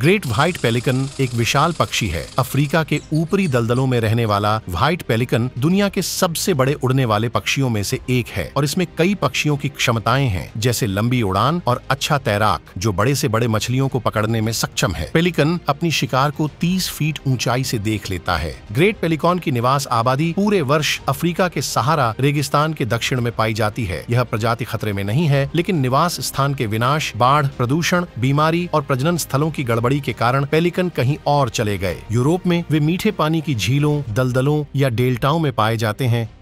Great white pelican एक विशाल पक्षी है। अफ्रीका के ऊपरी दलदलों में रहने वाला व्हाइट पेलिकन दुनिया के सबसे बड़े उड़ने वाले पक्षियों में से एक है और इसमें कई पक्षियों की क्षमताएँ हैं, जैसे लंबी उड़ान और अच्छा तैराक, जो बड़े से बड़े मछलियों को पकड़ने में सक्षम है। पेलिकन अपनी शिकार को 30 फीट ऊंचाई से देख लेता है। ग्रेट पेलिकॉन की निवास आबादी पूरे वर्ष अफ्रीका के सहारा रेगिस्तान के दक्षिण में पाई जाती है। यह प्रजाति खतरे में नहीं है, लेकिन निवास स्थान के विनाश, बाढ़, प्रदूषण, बीमारी और प्रजनन स्थलों की गड़बड़ी के कारण पेलिकन कहीं और चले गए। यूरोप में वे मीठे पानी की झीलों, दलदलों या डेल्टाओं में पाए जाते हैं।